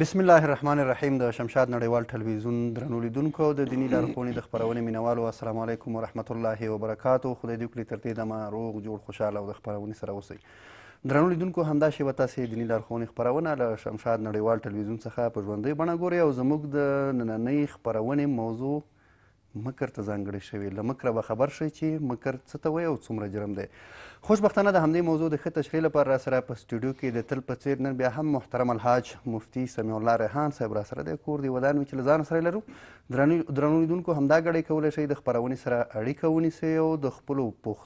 بسم الله الرحمن الرحیم د شمشاد نړیوال ټلویزیون درنو لیدونکو او د دیني لارښوونې د خپرونې مینوالو السلام علیکم ورحمت الله وبرکاتو خدای دې وکړي تر دې دمه روغ جوړ خوشحاله او د خپرونې سره اوسئ درنو لیدونکو همدا شیبه تاسې دیني لارښوونې خپرونه له شمشاد نړیوال ټلویزیون څخه په ژوندۍ بڼه ګورئ او زموږ د نننۍ خپرونې موضوع مکر ته ځانګړې شوې له مکره به خبر شئ چې مکر څه ته وایي او څومره جرم دی خوشبختانه د همدې موضوع د ښه تشریح لپاره را سره په سټوډیو کې د تل په څیر نن بیا هم محترم الحاج مفتی سمیع الله ریحان صاحب را سره دی کور دی ودان وي چې له ځان سره لرو درنو لیدونکو همدا ګړی کولی شئ د خپرونې سره اړیکه ونیسئ او د خپلو پوښتنو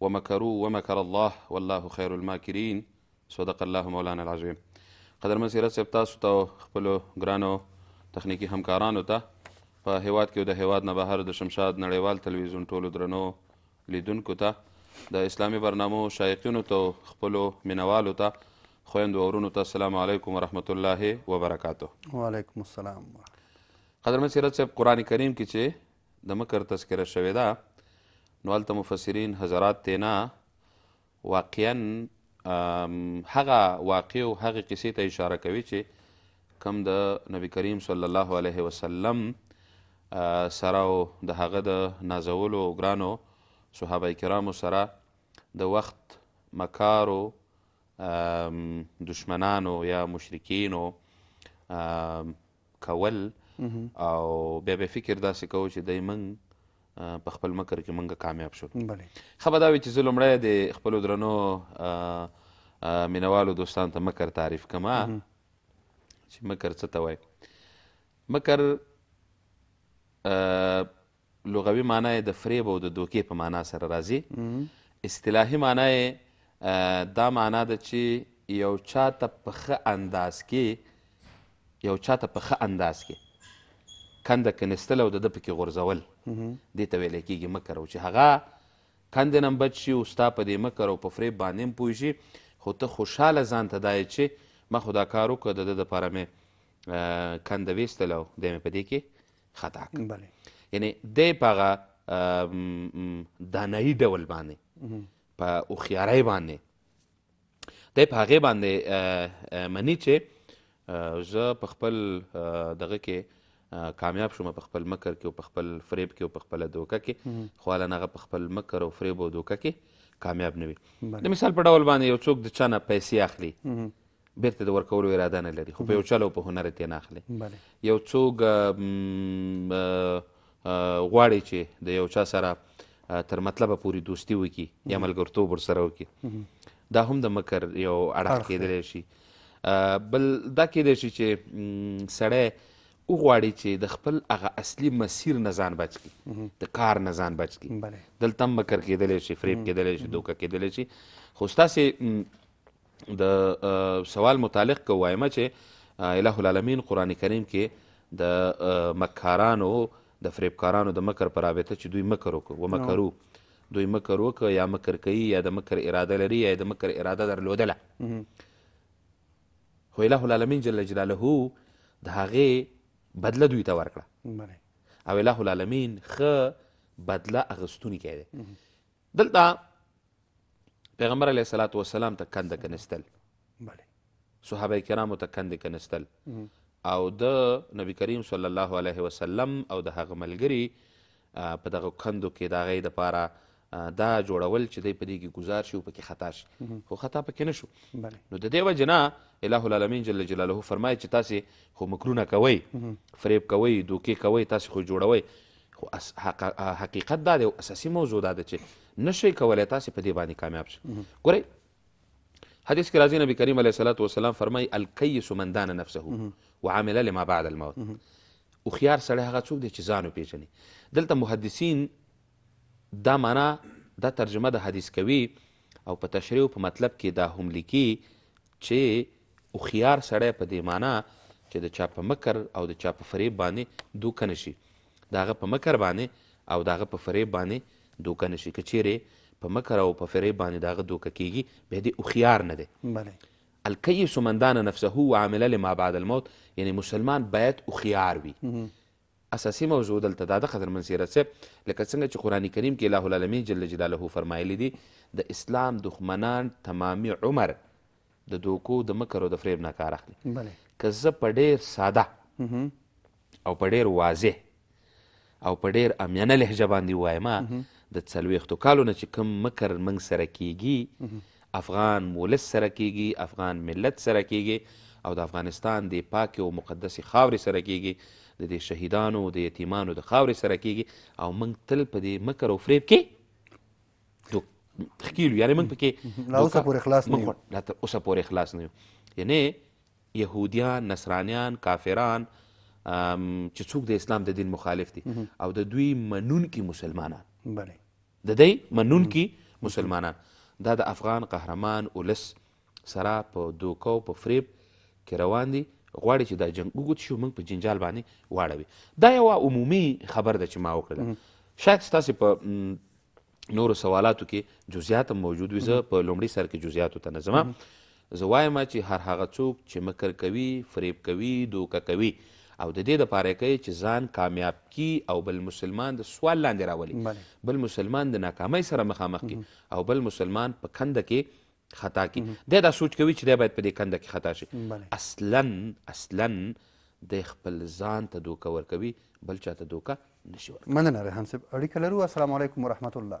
ومکرو ومکر الله والله خیر الماکرین صدق الله مولانا العظیم قدرمن سیرت صاحب تاسو ته خپل ګرانو تخنیکی همکارانو ته په هیواد کې او د هیواد نه بهر د شمشاد نړیوال تلویزیون ټولو درنو لیدونکو ته د اسلامي برنامو شایقینو ته خپل مینوالو ته خویندو ورونو ته السلام علیکم ورحمت الله وبرکاته وعلیکم السلام قدرمن سیرت صاحب قران کریم کې چې د مکر تذکره شوې ده نو هلته مفسرین حضرات تینا واقعا هغه واقع او هغه قصې ته اشاره کوي چې کم د نبی کریم صلی الله علیه وسلم سره او د هغه د نازولو او ګرانو صحابه کرامو سره د وخت مکارو دشمنانو یا مشرکینو کول او بیا به فکر داسې کوو چې دی موږ په خپل مکر کې موږ کامیاب شول ښه به دا وي چې زه لومړی د خپلو درنو مینوالو دوستان ته مکر تعریف کړم چې مکر څه ته وایي مکر لغوي مانا یې د فریب او د دوکې په مانا سره راځي. اصطلاحي مانا یې دا مانا ده چې یو چا ته په ښه انداز کې یو چا ته په ښه انداز کې کنده کنستل او د ده پکې غورځول دې ته ویلی کېږي مکر او چې هغه کندې نه بچ شي او ستا په دې مکر او په فریب باندې هم پوه شي خو ته خوشحاله ځان ته دا چې ما خو دا کار وکړ د ده دپاره مې کنده ویستله او دی مې په دې کې خطا کړ بله یعنی دی په هغه دانایی ډول باندې په هوښیارۍ باندې دی په هغې باندې مني چې زه په خپل دغه کې کامیاب شوم په خپل مکر کې او په خپل فریب کې او په خپل دوکه کې خو الان هغه په خپل مکر او فریب او دوکه کې کامیاب نه وي د مثال په ډول باندې یو څوک د چا نه پیسې اخلي بیرته د ورکولو اراده نه لري خو په یو چل او په هنر ترې نه اخلي یو څوک غواړي چې د یو چا سره تر مطلبه پورې دوستي وکړي یا ملګرتوب ورسره وکړي دا هم د مکر یو اړخ کېدلی شي بل دا کېدای شي چې سړی وغواړي چې د خپل هغه اصلي مسیر نه ځان بچ کړي د کار نه ځان بچ کړي دلته هم مکر کېدلی شي فریب کېدلی شي دوکه کېدلی شي خو ستاسې د سوال متعلق که وایم چې الہ العالمین قران کریم کې د مکارانو د فریبکارانو د مکر پر رابطه چې دوی مکر وکړو و مکرو دوی مکر وکړو یا مکر کوي یا د مکر اراده لري یا د مکر اراده درلودله خو الہ العالمین جل جلاله د هغه بدله دوی ته ورکړه او الہ العالمین خ بدله اغستونی کړي دلته پیغمبر علیه الصلاۃ والسلام ته کند کنستل بله صحابه کرامو ته کند کنستل او د نبی کریم صلی الله علیه وسلم او د هغه ملګری په دغه کندو کې د هغې دپاره دا جوړول چې دی په دې کې ګزار شي او پکې خطا شي خو خطا پکې نه شو نو د دې وجې نه اله العالمین جل جلاله فرمایي چې تاسې خو مکرونه کوئ فریب کوئ دوکې کوئ تاسې خو جوړوئ خو حقیقت دا دی او اساسي موضوع دا ده چې نشئ کولای تاسې په دې باندې کامیاب شئ ګورئ حدیث کې راځي نبی کریم علیه الصلاة والسلام فرمایي الکیس من دان نفسه وعمل لما بعد الموت هوښیار سړی هغه څوک دی چې ځان وپېژني دلته محدثین دا معنا دا ترجمه د حدیث کوي او په تشریح په مطلب کې دا هم لیکي چي هوښيار سړی په دې مانا چي د چا په مکر او د چا په فريب باندي دوکه نه شي، د هغه په مکر باندي او د هغه په فريب باندي دوکه نه شي، که چيري په مکر او په فريب باندي د هغه دوکه کيږي بيا دي هوښيار نه دی. الکيس من دان نفسه وعمل لما بعد الموت، يعني مسلمان بايد هوښيار وي، اساسي موضوع دلته دا ده قدرمن سیرت صاحب لکه څنګه چې قرآن کریم کې الله العالمین جل جلاله فرمایلی دي د اسلام دښمنان تمامي عمر د دوکو د مکر او د فریب نه کار اخلي که زه په ډیر ساده او په ډیر واضح او په ډیر امیانه لهجه باندې وایم د څلوېښتو کالو نه چې کوم مکر موږ سره کیږي افغان ولس سره کېږي، افغان ملت سره کېږې او د افغانستان دې پاکې او مقدسې خاورې سره کېږې، د دې شهیدانو او د یتیمانو د خاورې سره کېږې او موږ تل په دې مکر او فریب کې دو ښکیلو یعنی موږ پکې لا اوسه پورې خلاص نه یو لا تر اوسه پورې خلاص نه یو یعنی يهوديان نصرانيان کافران چې څوک د اسلام د دین مخالف دي او د دوی منونکي مسلمانان بله د دی منونکي مسلمانان دا د افغان قهرمان اولس سره په دوکه او په فریب کې روان دي غواړي چې دا جنګ اوږد شي او موږ په جنجال باندې واړوي دا یوه عمومي خبر ده چې ما وکړله شاید ستاسو په نورو سوالاتو کې جزئیات هم موجود وي زه په لومړي سر کې جزئیاتو ته نه ځم زه وایم چې هر هغه څوک چې مکر کوي، فریب کوي، دوکه کوي او د دې لپاره یې کوي چې ځان کامیاب کړي او بل مسلمان د سوال لاندې راولي، بل مسلمان د ناکامۍ سره مخامخ کړي او بل مسلمان په کنده کې خطا کړي، دی دا سوچ کوي چې دی باید په دې کنده کې خطا شي. اصلاً اصلاً دی خپل ځان ته دوکه ورکوي، بل چا ته دوکه نه شي ورکولی. مننه ریحان صیب. اړیکه لرو، السلام علیکم ورحمت الله.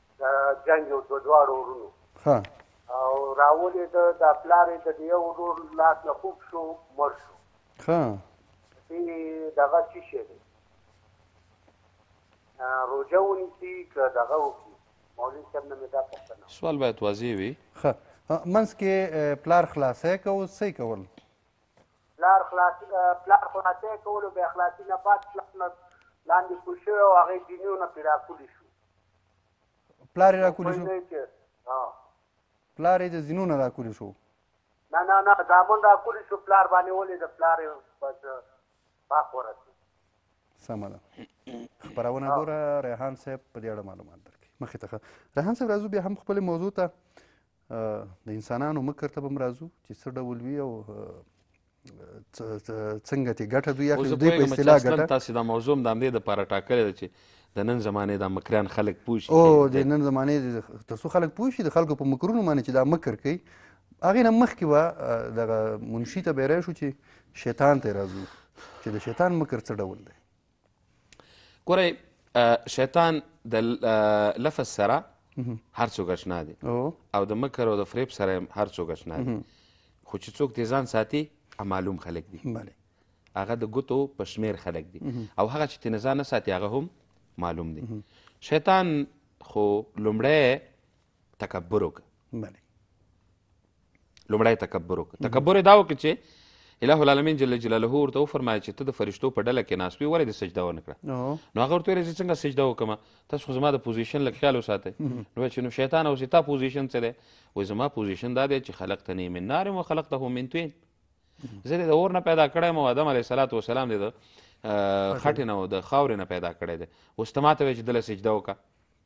د جنګ یو دوه دواړو ورونو ها او راولې د د پلار د دیو ورور لاس نه خوب شو مر شو ها دې دغه چی شه دی روزه ونیسي که دغه وکړي مولوي صاحب نه مې دا پوښتنه سوال باید واضح وي ښه منځ کې پلار خلاصی کو څه کول پلار خلاص پلار خلاصی کولو بیا خلاصي نه پات پلار نه لاندې کوشي او هغه دینونه پیرا کولی شو پلار یې راکولي شو پلار یې د زینو نه راکولي شو نه نه نه زامن راکولي شو پلار باندې ولې د پلار یې بس باک ورسېد سمه ده خبرونه ګوره ریحان صاحب په دې اړه معلومات درکړي مخې ته ریحان صاحب راځو بیا هم خپلې موضوع ته د انسانانو مکر ته به هم راځو چې څه ډول وي او څنګه تی ګټه دوی اخلي دوی په اصطلاح ګټه تاسو دا موضوع د همدې د پاره ټاکلې ده چې د نن زمانه د مکران خلک پوه شي او د نن زمانه تر څو خلک پوه شي د خلکو په مکرونو باندې چې دا مکر کوي هغه نه مخکې و دغه منشي ته بیره شو چې شیطان ته راځو چې د شیطان مکر څه ډول دی ګورئ شیطان د لفظ سره هر څوک اشنا دي او د مکر او د فریب سره هم هر څوک اشنا دي خو چې څوک دې ځان ساتي معلوم خلک دي هغه د ګوتو په شمیر خلک دي او هغه چې تنه ځان نه ساتي هغه هم معلوم دي شیطان خو لومړی تکبر وکړه بله لومړی تکبر وکړه تکبر یې دا وکړه چې اله العالمین جل جلاله ورته وفرمایل چې ته د فرشتو په ډله کې ناست وي ولې دې سجده ونه کړه نو هغه ورته ویل چې څنګه سجده وکړم تاسو خو زما د پوزیشن لږ خیال وساتئ نو چې نو شیطان اوس تا پوزیشن څه دی وایي زما پوزیشن دا دی چې خلقتنی من نار و خلقته من طین زه دې د اور نه پیدا کړی یم او آدم علیه صلات وسلام دې د خټې نه او د خاورې نه پیدا کړی دی اوس ته ماته وایې چې دله سجده وکړه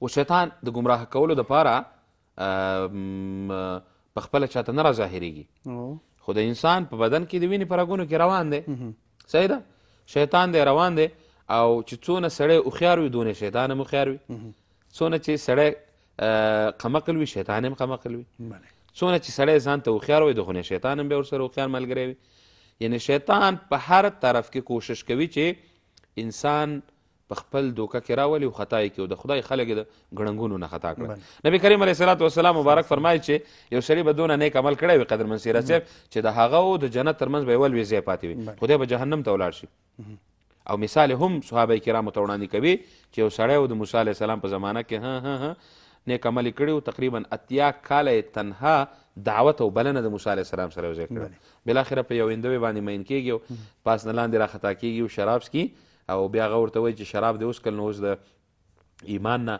او شیطان د ګمراه کولو دپاره په خپله چاته نه راظاهرېږي خو د انسان په بدن کې د وینې په رګونو کې روان دی صحیح ده شیطان دی روان دی او چې څونه سړی هوښیار وي دونه شیطان هم هوښیار وي څونه چې سړی قمقل وي شیطان هم قمقل وي څونه چې سړی ځان ته هوښیار وي دغونه شیطان هم بیا ورسره هوښیار ملګری وي یعنې شیطان په هر طرف کې کوشش کوي چې انسان په خپل دوکه کې راولي او خطا یې کړي او د خدای خلک یې د ګړنګونو نه خطا کړل بله. نبي کریم علیه الصلاة والسلام مبارک فرمایي چې یو سړي به دونه نیک عمل کړی وي قدرمن سیرت صاحب چې د هغه او د جنت ترمنځ به یوه لوی ځای پاتې وي بله. خو دی به جهنم ته ولاړ شي او مثال یې هم صحابه کرامو ته وړاندې کوي چې یو سړی و د موسی علیه السلام په زمانه کې ها ها ها نیک عمل یې کړی و تقریبا اتیا کاله یې تنها دعوت او بلنه د موسی علیه السلام سره یو ځای کړې بله. وه بالاخره په یو هندوې باندې مین کېږي او پاس نه لاندې راخطا کېږي او شراب څکي او بیا هغه ورته وایي چې شراب دې وڅکل نو اوس د ایمان نه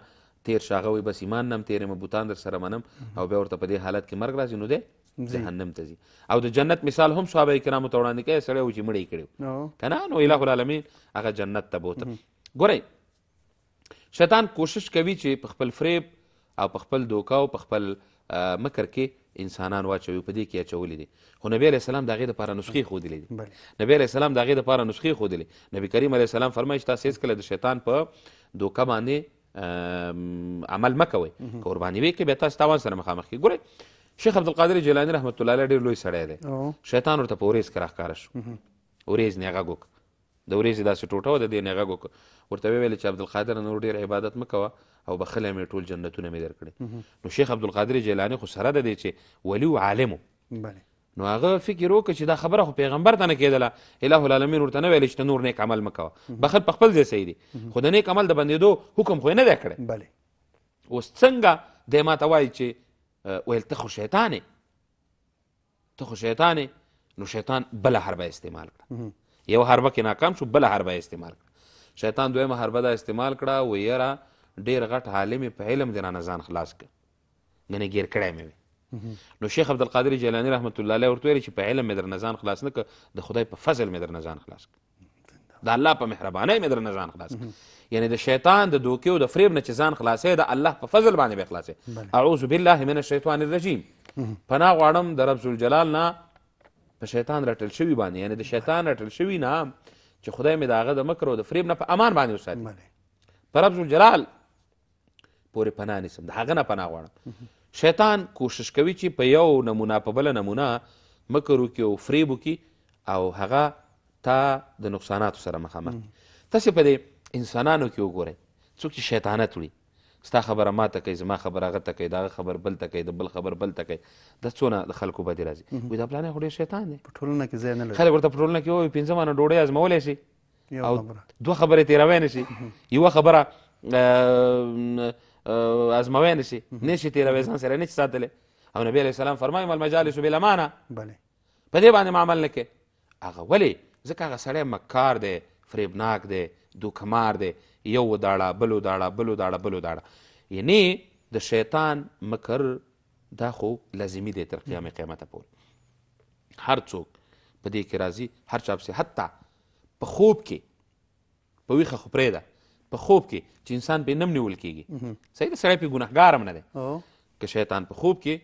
تیر شه هغه وایي بس ایمان نه هم تیر یم بوتان در سره منم او بیا ورته په دې حالت کې مرګ راځي نو دی جهنم ته ځي او د جنت مثال هم صحابه کرامو ته وړاندې کوي سړی و چې مړی کړی که نه نو اله العالمین هغه جنت ته بوته ګورئ شیطان کوشش کوي چې په خپل فریب او په خپل دوکه او په خپل مکر کې انسانان واچوي په دې کې اچولي دي خو نبی علیه السلام د هغې دپاره نسخې ښودلې دي نبی علیه السلام د هغې دپاره نسخې ښودلې نبي کریم علیه السلام فرمایي چې تاسو هېڅکله د شیطان په دوکه باندې عمل مه کوئ که ورباندې ویې کوئ بیا تاسو تاوان سره مخامخ کړئ ګورئ شیخ عبدالقادر جیلاني رحمت الله علیه ډېر لوی سړی دی شیطان ورته په ورېځ کې راښکاره شو ورېځ نیغږ وکړ د ورېځې داسې ټوټه وه، د دې نه یې غږ وکړ، ورته ویې ویل چې عبدالقادره نور ډېر عبادت مه کوه او بخښلی مې ټول جنتونه مې درکړي. نو شیخ عبدالقادر جیلاني خو سره د دې چې ولي و عالم و، نو هغه فکر وکړ چې دا خبره خو پیغمبر ته نه کېدله، اله العالمین ورته نه ویل چې ته نور نیک عمل مه کوه، بخښل په خپل ځای صحیح دي، خو د نیک عمل د بندېدو حکم خو یې نه دی کړی. اوس څنګه دی ماته وایي چې ویل ته خو شیطان یې؟ ته خو شیطان یې نو شیطان بله حربه استعمال کړه یو حربه کې ناکام شو بله حربه استعمال کړه شیطان دویمه حربه دا استعمال کړه و یاره ډیر غټ عالم په علم دی رانه ځان خلاص کړ ګنې ګیر کړی مې وي نو شیخ عبدالقادر جیلاني رحمت الله علیه ورته ویل چې په علم مې درنه ځان خلاص نه کړ د خدای په فضل مې درنه ځان خلاص کړ د الله په مهربانۍ مې درنه ځان خلاص یعنی د شیطان د دوکې او د فریب نه چې ځان خلاصې د الله په فضل باندې به خلاصې اعوذ بالله من الشیطان الرجیم پناه غواړم د رب ذوالجلال نه په شیطان رټل شوی باندې یعنی د شیطان رټل شوی نه چې خدای مې د هغه د مکر او د فریب نه په امان باندې وساتي په رب ذوالجلال پورې پناه نیسم د هغه نه پناه غواړم شیطان کوشش کوي چې په یو نمونه په بله نمونه مکر وکړي او فریب وکړي او هغه تا د نقصاناتو سره مخامخ کړي تاسې په دې انسانانو کې وګورئ څوک چې شیطانت وړي ستا خبره ما ته کوي زما خبره هغه ته کوي د هغه خبر بل ته کوي د بل خبر بل ته کوي دا څونه د خلکو بدې راځي وایي دا پلانی خو ډېر شیطان دی په ټولنه کې ځای نه لري خلک ورته په ټولنه کې وایي پنځه مانه ډوډۍ ازمولی شي او دوه خبرې تېروی نه شي یوه خبره ازموی نه شي نه شي تېروی ځان سره نه شي ساتلی او نبی علیه السلام فرمایي المجالس بالامانه په دې باندې معمل نه کوي هغه ولې ځکه هغه سړی مکار دی فریبناک دی دوکمار دی یو وداړه بل وداړه بل وداړه بل وداړه یعنی د شیطان مکر دا خو لازمي دی تر قیام قیامته پورې هر څوک په دې کې راځي هر چا پسې حتی په خوب کې په ویښه خو پرېږده په خوب کې چې انسان پې نه هم نیول کېږي صحیح ده سړی پې ګنهګار هم نه دی که شیطان په خوب کې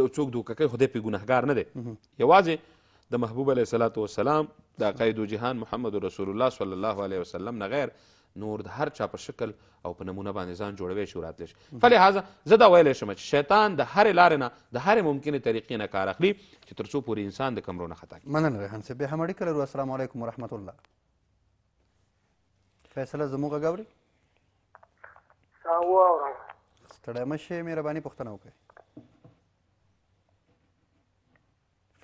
یو څوک دوکه کوي خدای په ګناهګار نه دی یوازې د محبوب علیه الصلاۃ والسلام د قائد جهان محمد رسول الله صلی الله علیه وسلم نه غیر نور د هر چا په شکل او په نمونه باندې ځان جوړوی شي او راتلی شي فلهذا زه دا ویلی شم چې شیطان د هرې لارې نه د هرې ممکنې طریقې نه کار اخلي چې تر څو پورې انسان د کمرو نه خطا کړي مننه ریحان صاحب بیا هم اړیکه لرو السلام علیکم ورحمت الله فیصله زموږ غږ اوري ستړی مه شئ مهرباني پوښتنه وکړئ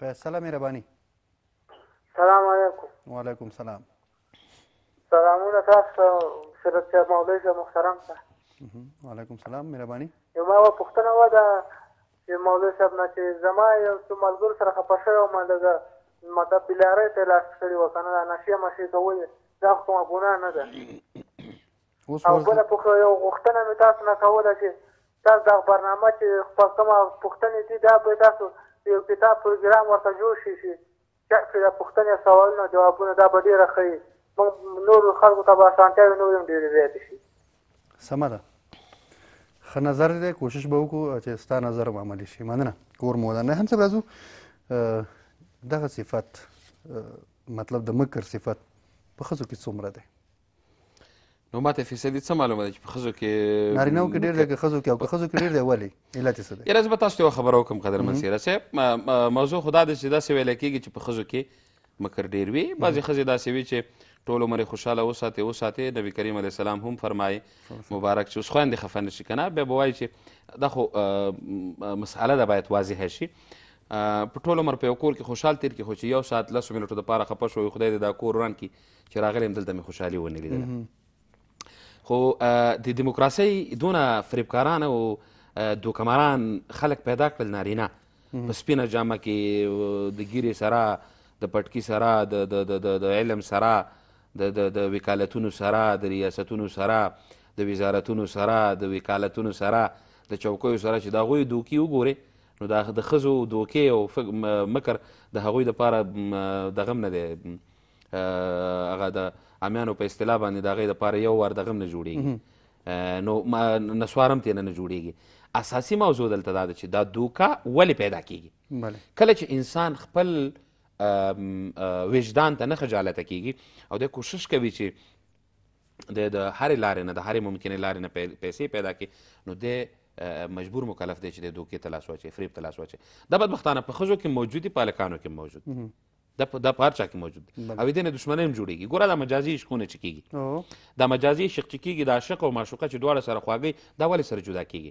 فیصله مهرباني سلام علیکم وعلیکم سلام سلامونه تاسو سرت صاحب مولوي صاحب محترم ته وعلیکم سلام مهرباني یو ما یوه پوښتنه وه ده چې مولوي صاحب نه چې زما یو څو ملګرو سره خفه شوی وم لږه مطلب بلارۍ ته یې لاس کړي وه که نه دا نشې مشې کول دا خو کومه ګناه نه ده او بله پوښتنه یو غوښتنه مې تاسو نه کوله چې تاسو دا برنامه چې خپل کومه پوښتنې دي دا به تاسو یو کتاب پروګرام ورته جوړ شي چې چاپ شي دا پوښتنې سوالونه جوابونه دا به ډېره ښه وي موږ نور خلکو ته به اسانتیاوې نورې هم ډېرې زیاتې شي سمه ده ښه نظر دی کوشش به وکړو چې ستا نظر هم عملي شي مننه کور مو ودان هم څه راځو دغه صفت مطلب د مکر صفت په ښځو کې څومره دی نو ماته فیصدي څه معلومه ده چې په ښځو کې نارینه کې ډېر دی که ښځو کې او که ښځو کې ډېر دی ولې علت یې څه دی یاره زه به تاسو ته یوه خبره وکړم قدرمن سیره صاحب موضوع خو دا ده چې داسې ویلی کېږي چې په ښځو کې مکر ډېر وي بعضې ښځې داسې وي چې ټول عمر خوشحاله وساتې وساتې نبي کریم علیه السلام هم فرمایي مبارک چې اوس خویندې خفه نه شي که نه بیا به وایي چې دا خو مسئله ده باید واضحه شي په ټول عمر په یو کور کې خوشحال تېر کړي خو چې یو ساعت لسو منټو دپاره خفه شوی خدای دې دا کور وران کړي چې راغلی یم دلته مې خوشحالي ونه لیدله خو د دیموکراسۍ دونه فریبکاران او دوکماران خلک پیدا کړل نارینه په سپینه جامه کې د ګیرې سره د پټکي سره د د د د, د علم سره د د د وکالتونو سره د ریاستونو سره د وزارتونو سره د وکالتونو سره د چوکیو سره چې د هغوی دوکي وګوري نو دا د ښځو دوکې او مکر د هغوی دپاره دغم نه دی هغه د امیانو په اصطلاح باندې د هغې دپاره یو وار د غم نه جوړېږي نو نسوار هم ترې نه جوړېږي اساسي موضوع دلته دا ده چې دا دوکه ولې پیدا کېږي کله چې انسان خپل وجدان ته نه خجالته کېږي او د کوشش کوي چې د د هرې لارې نه د هرې ممکنې لارې نه پیسې پیدا کړي نو د مجبور مکلف دی چې د دوکې ته لاس واچوي فریب ته لاس واچوي دا بدبختانه په ښځو کې موجود دي په هلکانو کې موجود دا په دا په هر چا کې موجود دی او دې نه دښمنۍ هم جوړېږي ګوره دا مجازي عشقونه چې کېږي دا مجازي عشق چې کېږي د عاشق او معشوقه چې دواړه سره خواږی دا ولې سره جدا کېږي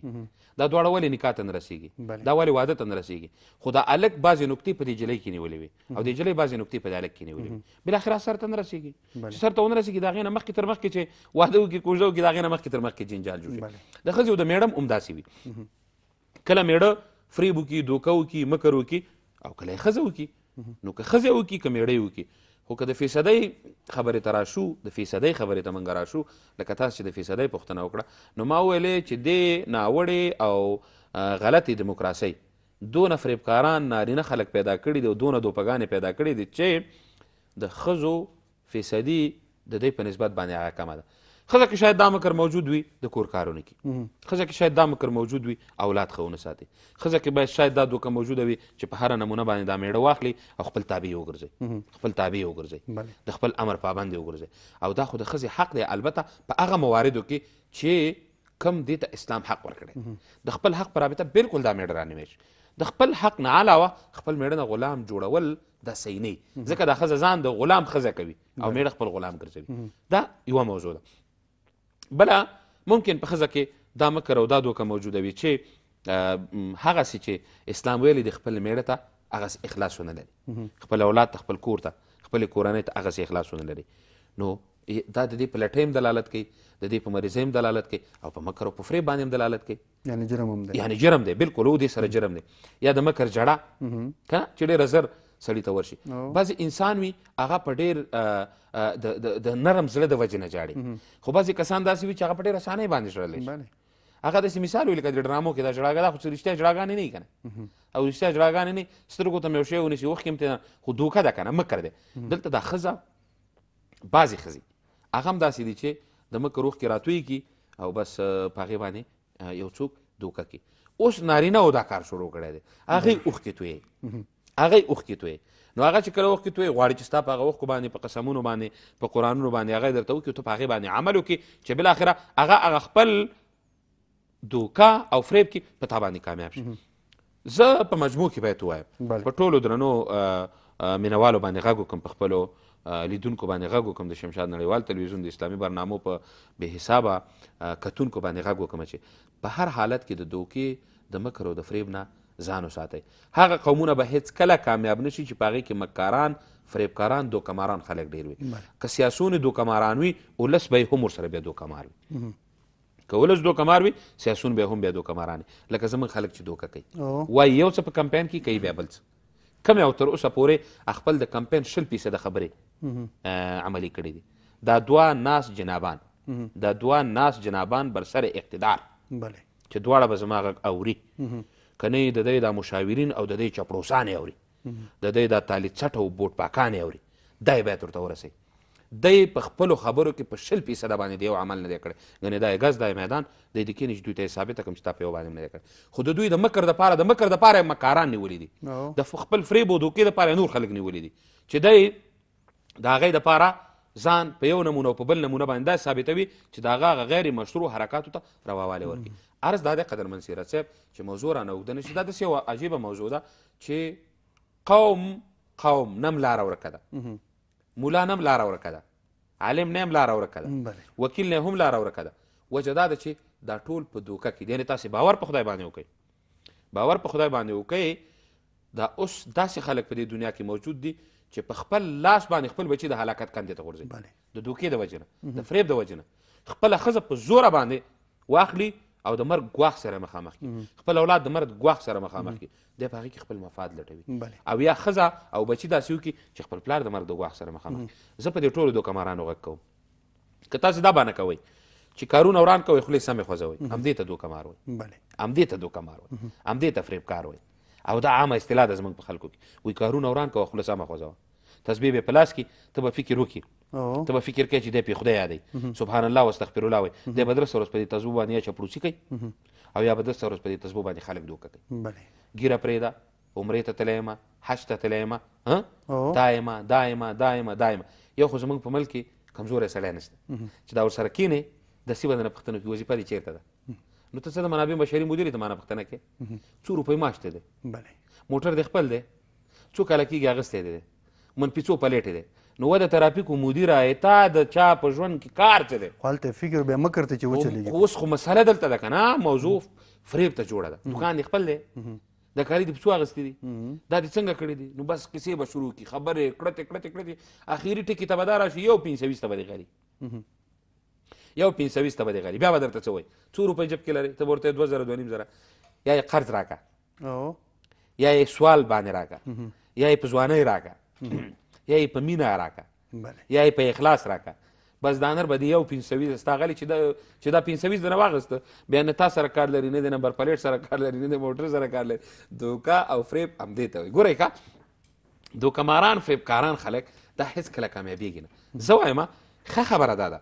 دا دواړه ولې نکاح ته نه رسېږي دا ولې واده ته نه رسېږي خو دا هلک بعضې نکتې په دې جلۍ کې نیولې وي او دې جلۍ بعضې نکتې په دې هلک کې نیولې وي بالاخره سر ته نه رسېږي چې سر ته ونه رسېږي د هغې نه مخکې تر مخکې چې واده وکړي کوژده وکړي د هغې نه مخکې تر مخکې جنجال جوړ شي د ښځې او د میډم همداسې وي کله میړه فریب وکي دوکه وکي مکر وکي او کله یې ښځه وکي نو که ښځه وکي که میړه وکي خو که د فیصدۍ خبرې ته راشو د فیصدۍ خبرې ته موږ راشو لکه تاسو چې د فیصدۍ پوښتنه وکړه نو ما وویلې چې دې ناوړې او غلطې دیموکراسۍ دونه فریبکاران نارینه خلک پیدا کړي دي او دونه دوپګانې پیدا کړي دي چې د ښځو فیصدی د دی په نسبت باندی هغه کمه ده ښځه کې شاید دا مکر موجود وي د کور کارونه کی ښځه کې شاید دا مکر موجود وي اولاد ښه ونه ساتي ښځه کې باید شاید دا دوکه موجوده وي چې په هر نمونه باندې دا میړه واخلي او خپل تابع وګرځي خپل تابع وګرځي د خپل امر پابند وګرځي او دا خو د ښځې حق دی البته په هغه مواردو کې چې کوم دې ته اسلام حق ورکړی د خپل حق په رابطه بالکل دا میړه رانیویش د خپل حق نه علاوه خپل میړه غلام جوړول دا صحیح نه ځکه دا خزه ځان د غلام خزه کوي او میړه خپل غلام ګرځوي دا یو موضوع ده بل ممکن په خزه کې دا مکر او دا دوکه موجوده وي چې هغه سي چې اسلام ویلي دي خپل میړه ته هغه سي اخلاص ونه لري خپل اولاد ته خپل کور ته خپل کورنۍ ته هغه سي اخلاص ونه لري نو دا د دې په لټه هم دلالت کوي د دې په مریضۍ هم دلالت کوي او په مکر او په فریب باندې هم دلالت کوي یعنی جرم هم دی یعنی جرم دی بالکل او دې سره جرم دی یا د مکر جړه که چې ډېره زر سړی ته ورشي بعضې انسان وي هغه په ډېر د نرم زړه د وجې نه جاړي خو بعضې کسان داسې وي چې هغه په ډېر اسانۍ باندې ژړلی شي هغه داسې مثال وي لکه د ډرامو کې دا ژړاګا دا خو څه رښتیا ژړاګانې نه وي که نه او رښتیا ژړاګانې نه سترګو ته مې یو شی ونیسي اوښکې هم تېر خو دوکه ده که نه مکر دی دلته دا ښځه بعضې ښځې هغه هم داسې دي چې د مکر اوښکې راتوی کړي او بس په هغې باندې یو څوک دوکه کوي اوس نارینه او دا کار شروع کړی دی هغې اوښکې تویې هغه یې اوښکې تویې نو هغه چې کله اوښکې تویې غواړي چې ستا په هغه اوښکو باندې په قسمونو باندې په قرآنونو باندې هغه درته وکړي ته په هغې باندې عمل وکړي چې بالاخره هغه هغه خپل دوکه او فریب کې په تا باندې کامیاب شي زه په مجموع کې باید ووایم په ټولو درنو مینوالو باندې غږ وکړم په خپلو لیدونکو باندې غږ وکړم د شمشاد نړیوال تلویزیون د اسلامي برنامو په بې حسابه کتونکو باندې غږ وکړم چې په هر حالت کې د دوکې د مکر او د فریب نه ځان وساتئ هغه قومونه به هېڅکله کامیاب نه شي چې په هغې کې مکاران فریبکاران دوکماران خلک ډېر وي که سیاسون یې دوکماران وي ولس به یې هم ورسره بیا دوکمار وي که ولس دوکمار وي سیاسون به هم بیا دوکماران لکه زموږ خلک چې دوکه کوي وایي یو څه په کمپاین کې کوي بیا بل څه کمې او تر اوسه پورې خپل د کمپاین شل فیصده خبرې عملي کړې دي دا دوه ناس جنابان دا دوه ناس جنابان بر سر اقتدار بله چې دواړه به زما غږ اوري که نه د دی دا مشاورین او د دی چپړوسان یې اوري د دی دا تالي څټ او بوټ پاکان یې اوري دا یې باید ورته ورسوي دی په خپلو خبرو کې په شل فیصده باندې د یو عمل نه دی کړی ګنې دا یې ګز دا یې میدان دی د کینې چې دوی ته یې ثابته کړم چې تا په یو باندې هم نه دی کړی خو د دوی د مکر دپاره د مکر دپاره یې مکاران نیولي دي د خپل فریب او دوکې دپاره یې نور خلک نیولي دي چې دی د هغې لپاره ځان په یو نمونه او په بل نمونه باندې دا ثابتوي چې د هغه غیر مشروع حرکاتو ته رواوالی ورکړي عرض دا دی قدرمن سیرت صاحب چې موضوع رانه اوږده نه شي دا داسې یوه عجیبه موضوع ده چې قوم قوم نم لاره ورکه ده مولا نم لاره ورکه ده عالم نه هم لاره ورکه ده وکیل نه هم لاره ورکه ده وجه دا ده چې دا ټول په دوکه کې دي یعنې تاسې باور په خدای باندې وکړئ باور په خدای باندې وکړئ دا اوس داسې خلک په دې دنیا کې موجود دي چې په خپل لاس باندې خپل بچي د هلاکت کندې ته غورځوي د دوکې د وجې نه د فریب د وجې نه خپله ښځه په زوره باندې واخلي او د مرګ ګواښ سره مخامخ کی خپل اولاد د مرګ ګواښ سره مخامخ کی د په هغه کې خپل مفاد لټوي او یا خزه او بچی داسې وکي چې خپل پلار د مرګ د ګواښ سره مخامخ زه په دې ټولو دوکمارانو غږ کوم که تاسو دا باندې کوئ چې کارونه وران کوي خولې سمې خوځوي همدې ته دوکه مار وایي همدې ته دوکه مار وایي همدې ته فریبکار وایي او دا عامه اصطلاح ده زموږ په خلکو کې وایي کارونه وران کوه خوله سمه خوځوه تسبیح به په لاس کې ته به فکر وکړي ته به فکر کوي چې دی پې خدای یادوي سبحان الله او استغفر الله وایي دی به درسته ورځ په دې تسبو باندې یا چپړوسي کوي او یا به درسته ورځ په دې تسبو باندې خلک دوکه کوي ګیره پرېږده عمرې ته تللی یم حج ته تللی یم دا یم دا یم دا یم دا یم یو خو زموږ په ملک کې کمزوری سړی نشته چې دا ورسره کینې داسې به درنه پوښتنه وکړي وظیفه دې چېرته ده نو ته څه د منابع بشري مدیر ته مانه پوښتنه کې څو روپۍ معاش دی موټر دې خپل دی څو کاله کېږي اخیستی دی منفي څو پلیټې دی نو وده ترافیکو مدیر تا د چا په ژوند کې کار څه دی خو هلته فکر بیا مه کرته چې وچلېږي اوس خو مسله دلته ده که نه موضوع فریب ته جوړه ده دوکان دې خپل دی دا کالي د پسو اغستې دي دا دې څنګه کړې دي نو بس کیسې به شروع کی خبرې کړتې کړتې کړتې اخیری ټکي ته به دا راشي یو پنځه ویسته به دې غري یو پنځه ویسته به دې غري بیا به درته څه وایي څو روپۍ جب کې لرې ته به ورته دوه زره دوه نیم زره یا یې قرض راکړه یا یې سوال باندې راکړه یا یې په ځوانۍ راکړه یا یې په مینه راکړه بله یا یې په اخلاص راکه بس دا نر به دی یو پنسویز ستا غلی چې دا چې دا پنسویز نه واغست بیا نه تا سره کار لري نه د نمبر پلیټ سره کار لري نه د موټر سره کار لري دوکا او فریب همدې ته وایي ګورئ ښه دوکماران فریبکاران خلک دا هېڅکله کامیابېږي نه زه وایم ښه خبره دا ده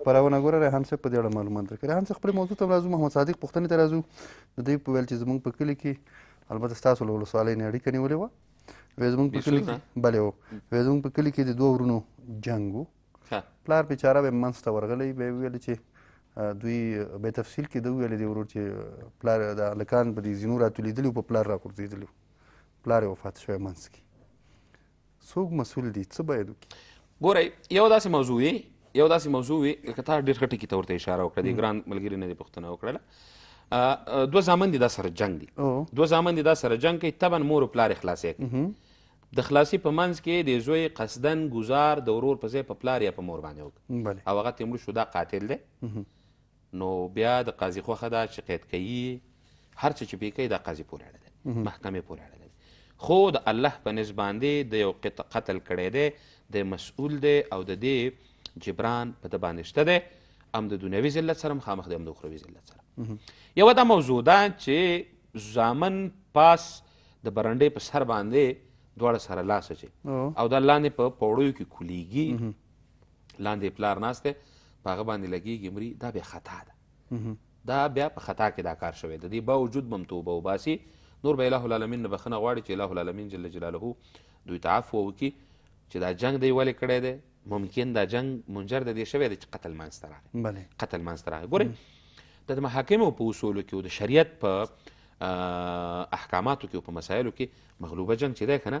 خپرونه ګوره ریحان صاحب په دې اړه معلومات درکړي ریحان صاحب خپلې موضوع ته راځو محمد صادق پوښتنې ته راځو د دوی په ویل چې زموږ په کلي کې البته ستاسو له ولسوالۍ نه اړیکه نیولې وه وایي زموږ په کلي کې بله و وایي زموږ په کلي کې د دوه ورونو جنګ و پلار بیچاره به یې منځ ته ورغلی به یې ویل چې دوی به تفصیل کې د ویل دی ورور چې پلار د هلکان په دې زینو راتولیدلي په پلار راغورځېدلي پلار یې وفات شوی منځ کې څوک مسول دي څه باید وکړي ګورئ یو داسې موضوع وي یو داسې موضوع وي که تا ډېر ښه ټکي ته ورته اشاره وکړه د ګران ملګري نه دې پوښتنه وکړله دوه زامن دي دا سره جنګ دي دوه زامن دي دا سره جنګ کوي طبعا مور و پلار یې خلاصی کوي د خلاصي په منځ کې د زوی قصدن ګزار د ورور په ځای په پلار یا په مور باندې وکړي او هغه تیمړو شو دا قاتل دی نو بیا د قاضي خوښه ده چې قید کوي یې هر څه چې پې کوي دا قاضي پورې اړه لري محکمې پورې اړه لري خو د الله په نس باندې د یو قتل کړی دی د مسؤل دی او د دې جبران په د باندې شته دی هم د دنیوي ذلت سره مخامخ دی هم د اخروي ذلت سره یوه دا موضوع ده چې زامن پاس د برنډې په سر باندې دواړه سره لاس اچي او دا لاندې په پوړیو کې کولیږي لاندې پلار ناست دی په هغه باندې لګېږي مري دا بیا خطا ده دا بیا په خطا کې دا کار شوی د دې باوجود به هم توبه وباسي نور به اله العالمین نه بخښنه غواړي چې اله العالمین جل جلاله دوی ته عفو وکړي چې دا جنګ دی ولې کړی دی ممکن دا جنګ منجر د دې شوی دی چې قتل منځته راغی قتل منځته راغی ګورئ د محاکمو په اصولو کې او د شریعت په احکاماتو کې او په مسایلو کې مغلوبه جنګ چې دی که نه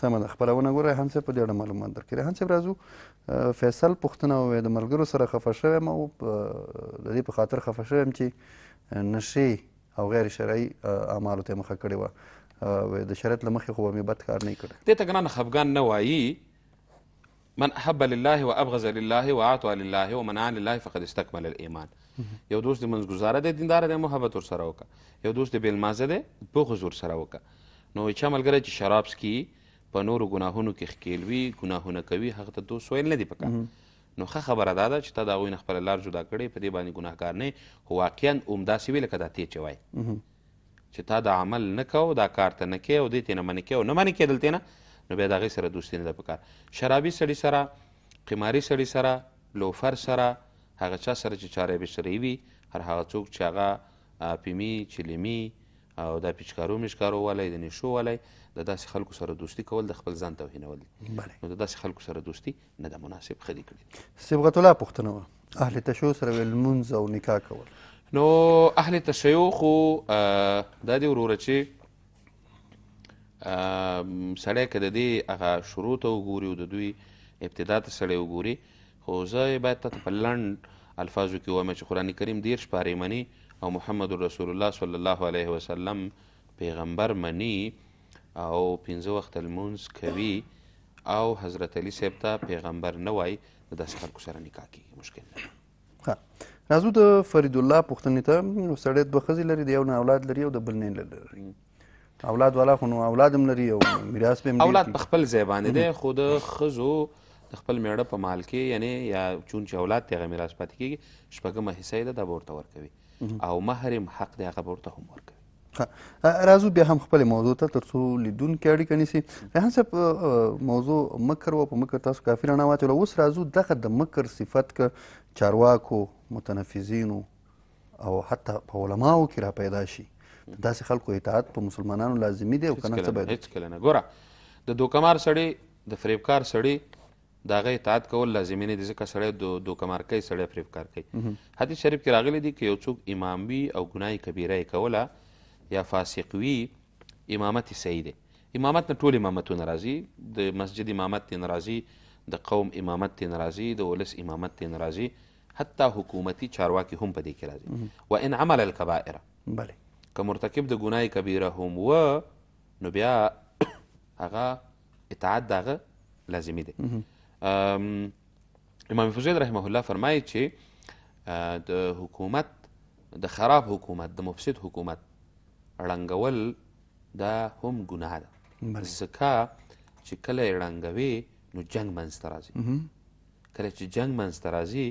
سمه ده خپرونه ګوره ریحان صاحب په دې اړه معلومات درکړي ریحان صاحب راځو فیصل پوښتنه وویل د ملګرو سره خفه شوی یم او د دې په خاطر خفه شوی یم چې نشې او غیر شرعي اعمالو ته مخه کړې وه د شریعت له مخې خو به مې بد کار نه کړی دې ته ګرانه خفګان نه وایي من احب لله و ابغض لله و اعطا لله و منع لله فقد استکمل الايمان یو دوست دې منځګزاره دی دیندار دی محبت ورسره وکړه یو دوست دې بې لمانځه دی بغض ورسره وکړه نو چا ملګری چې شراب څکي په نورو ګناهونو کې ښکیل وي ګناهونه کوي هغه ته دوست ویل نه دي پکار نو ښه خبره دا ده چې تا د هغوی نه خپله لار جدا کړې په دې باندې ګناهګار نه خو واقعا همداسې وي لکه دا تې چې وایي چې تا دا عمل نه کاو دا کار ته نه کې او دې تینه منې کې او نه منې کېدل تینه نو بیا د هغې سره دوستي نه ده پکار شرابي سړي سره قماري سړي سره لوفر سره هغه چا سره چې چاره به سره وي هر هغه څوک چې هغه پیمي چلیمي او دا پیچکارو مشکارو والی د نشو والی د داسې خلکو سره دوستي کول د خپل ځان توهینول دي نو د داسې خلکو سره دوستي نه ده مناسب خدي کړي صبغت الله پښتنه و اهل تشو سره ویل منځ او نکاح کول نو اهل تشیع خو دا دی وروره چې سړی که د دې هغه شروع ته وګوري او د دوی ابتدا ته سړی وګوري خو زه باید ته په لنډ الفاظو کې وایم چې قرآن کریم دېرش پارې مني او محمد رسول الله صلی الله علیه وسلم پیغمبر مني او پنځه وخت لمونځ کوي او حضرت علي صاحب ته پیغمبر نه وای نو داسې خلکو سره نکاح کیږي مشکل نه ها راځو د فرید الله پوښتنې ته یو سړی دوه ښځې لري د یو نه اولاد لري او د بل نه لري اولاد والا خو نو اولاد هم لري او میراث به هم اولاد په خپل ځای باندې دی خو د ښځو د خپل میړه په مال کې یعنی یا چون چې اولاد ته میراث پاتې کیږي شپږمه حصہ یې ده دا به ورته ورکوي او مهر حق دی هغه به ورته هم ورکوي راځو بیا هم خپل موضوع ته ترڅو لیدونکي اړیکه نیسي ریحان صاحب موضوع مکر و په مکر تاسو کافي رڼا واچوله اوس راځو دغه د مکر صفت که چارواکو متنفذینو او حتی په علماو کې را پیدا شي داسې خلکو اطاعت په مسلمانانو لازمي دی او کنه څه باید هیڅ کله نه ګوره د دوکمار سړی د فریبکار سړی د هغه اطاعت کول لازمي نه دي ځکه سړی د دوکه مار کوي سړی فریب کار کوي حدیث شریف کې راغلي دي که یو څوک امام وي او ګناه کبیره یې کوله یا فاسق وي امامت یې صحیح دی امامت نه ټول امامتونه راځي د مسجد امامت ترې نه راځي د قوم امامت ترې نه راځي د ولس امامت ترې نه راځي حتی حکومتي چارواکي هم په دې کې راځي و ان عمل الکبائر بله که مرتکب د ګناه کبیره هم و نو بیا هغه اطاعت د هغه لازمي دی امام فضیل رحمه الله فرمایي چې د حکومت د خراب حکومت د مفسد حکومت ړنګول دا هم ګناه ده ځکه چې کله یې ړنګوې نو جنګ منځته راځي کله چې جنګ منځته راځي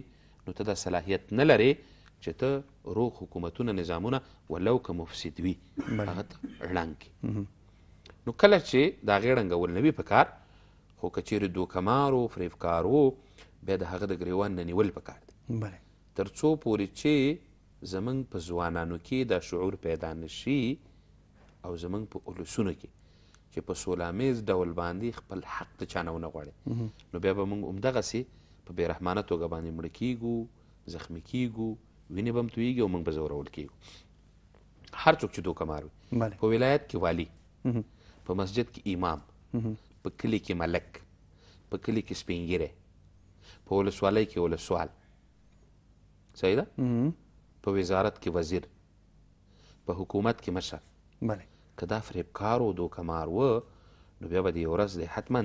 نو ته دا صلاحیت نه لرې چې ته روغ حکومتونه نظامونه ولو که مفسد وي هغه ته ړنګ کړي نو کله چې د هغې ړنګول نه وي په کار خو که چیرې دوکمار و فریبکار و بیا د هغه د ګریوان نه نیول په کار دي تر څو پورې چې زمونږ په ځوانانو کې دا شعور پیدا نشي او زمونږ په اولسونو کې چې په سولامیز ډول باندې خپل حق د چانه ونه غواړي نو بیا به موږ همدغسې په بېرحمانه توګه باندې مړه کیږو زخمي کیږو وینې به هم تویږي او موږ به ځورول کیږو هر څوک چې دوکه مار وي په ولایت کې والي په مسجد کې امام په کلی کې ملک په کلی کې سپینګیره په ولسوالۍ کې ولسوال صحیح ده په وزارت کې وزیر په حکومت کې مشر بله که دا فریبکار و دوکه مار و نو بیا به دې یو ورځ دی حتما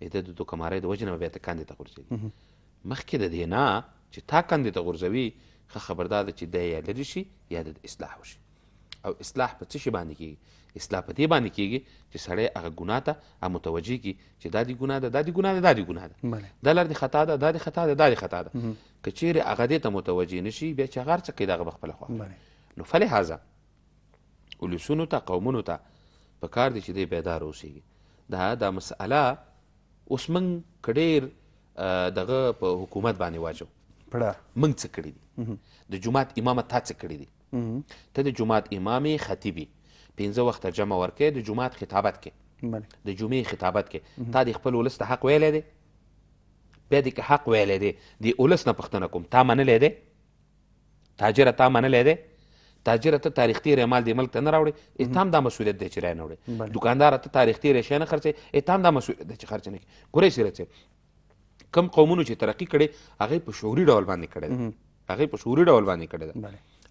د ده د توکمارۍ د وجې نه به بیا ته کاندې ته غورځېدې مخکې د دې نه چې تا کاندې ته غورځوي ښه خبردار ده چې دی یا لرې شي یا د اصلاح وشي او اصلاح په څه شي باندې کېږي اصلاح په دې باندې کېږي چې سړی هغه ګناه ته متوجه کړي چې دا دې ګناه ده دا دې ګناه ده دا دې ګناه ده دا لار دې خطا ده دا دې خطا ده دا دې خطا ده که چیرې هغه دې ته متوجه نه شي بیا چې هغه هر څه کوي دا هغه به خپله خوښه نو فلهذا ولسونو ته قومونو ته په کار دي چې دی بیدار اوسېږي دا دا مسئله اوس موږ که ډېر دغه په حکومت باندې واچو پړه موږ څه کړي دي د جماعت امامه تا څه کړي دي ته د جماعت امامې خطیبي پنځه وخته جمع ورکې د جماعت خطابت کې د جمعې خطابت کې تا د خپل ولس ته حق ویلی دی بیا دې که حق ویلی دی د ولس نه پوښتنه کوم تا منلی دی تاجره تا منلی دی تاجره ته تاریخ تیری مال دې ملک ته نه راوړي اتهام دا مسؤلیت دی چې رای نه وړي دکاندار ته تاریخ تیری شی نه خرڅوي اتهام دا مسؤلیت دی چې خرڅ نه کړي ګورئ سیرت صاحب کم قومونو چې ترقي کړې هغه په شعوري ډول باندې کړې ده هغه په شعوري ډول باندې کړې ده